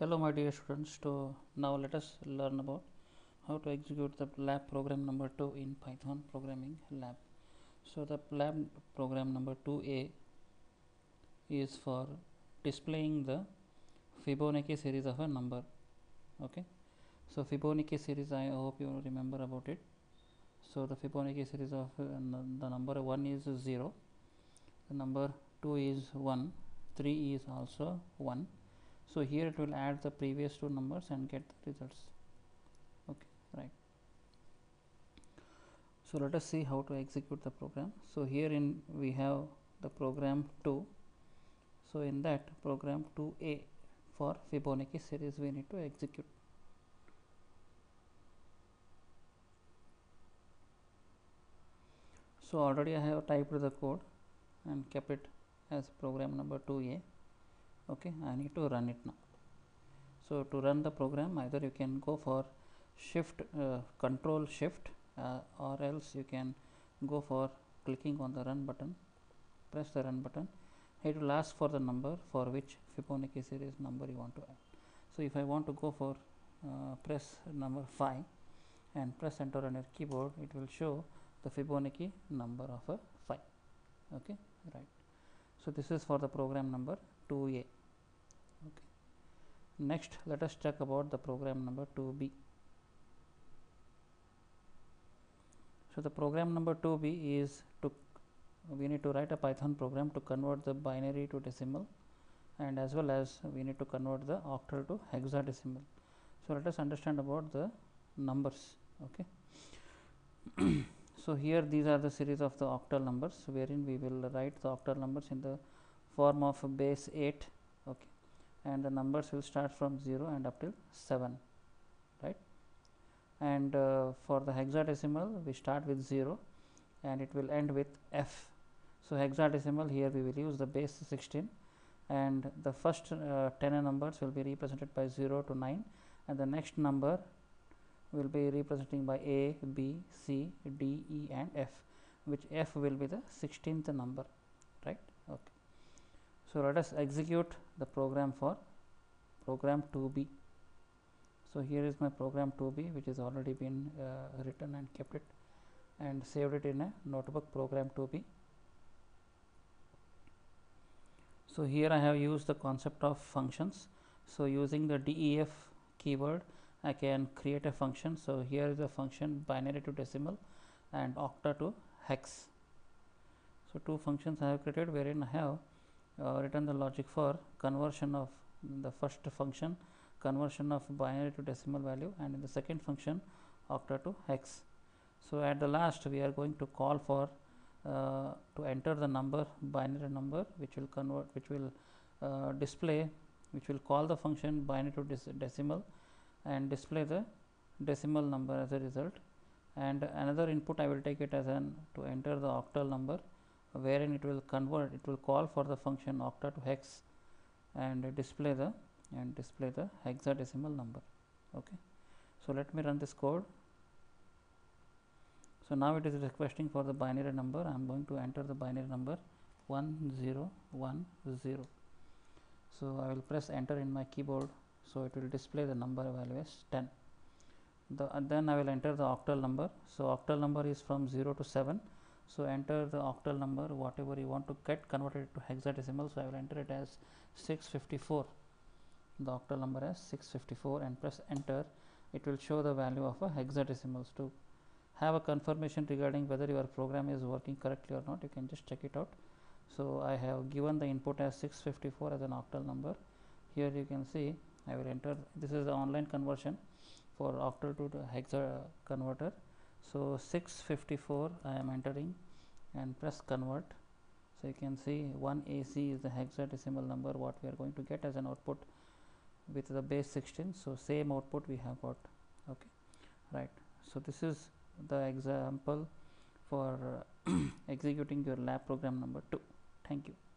Hello my dear students, to now let us learn about how to execute the lab program number 2 in Python programming lab. So the lab program number 2a is for displaying the Fibonacci series of a number. Okay, so Fibonacci series I hope you remember about it. So the Fibonacci series of uh, the number 1 is 0, the number 2 is 1, 3 is also 1 so here it will add the previous two numbers and get the results. Okay right. So let us see how to execute the program. So here in we have the program 2 so in that program 2a for Fibonacci series we need to execute. So already I have typed the code and kept it as program number 2a okay I need to run it now. So to run the program either you can go for shift uh, control shift uh, or else you can go for clicking on the run button. Press the run button. It will ask for the number for which Fibonacci series number you want to add. So if I want to go for uh, press number 5 and press enter on your keyboard it will show the Fibonacci number of a 5 okay right. So this is for the program number 2a okay next let us check about the program number 2b so the program number 2b is to we need to write a python program to convert the binary to decimal and as well as we need to convert the octal to hexadecimal. So let us understand about the numbers okay? So here these are the series of the octal numbers wherein we will write the octal numbers in the form of base 8 okay and the numbers will start from 0 and up till 7 right? And uh, for the hexadecimal we start with 0 and it will end with f. So hexadecimal here we will use the base 16 and the first uh, 10 numbers will be represented by 0 to 9 and the next number will be representing by a b c d e and f which f will be the 16th number right? Okay so let us execute the program for program 2b so here is my program 2b which has already been uh, written and kept it and saved it in a notebook program 2b so here I have used the concept of functions. So using the def keyword I can create a function. So here is a function binary to decimal and octa to hex. So two functions I have created wherein I have uh, written the logic for conversion of the first function conversion of binary to decimal value and in the second function octa to hex so at the last we are going to call for uh, to enter the number binary number which will convert which will uh, display which will call the function binary to decimal and display the decimal number as a result. And another input I will take it as an to enter the octal number wherein it will convert it will call for the function octa to hex and display the and display the hexadecimal number okay. So let me run this code. So now it is requesting for the binary number. I am going to enter the binary number 1010 so I will press enter in my keyboard. So it will display the number value as 10 the, then I will enter the octal number. So octal number is from 0 to 7 so enter the octal number whatever you want to get converted to hexadecimal. So I will enter it as 654 the octal number as 654 and press enter. It will show the value of a hexadecimals to have a confirmation regarding whether your program is working correctly or not. You can just check it out. So I have given the input as 654 as an octal number. Here you can see I will enter. This is the online conversion for octal to the hexa converter so 654 I am entering and press convert. So you can see 1 AC is the hexadecimal number what we are going to get as an output with the base 16 so same output we have got. Okay. Right. So this is the example for executing your lab program number 2 thank you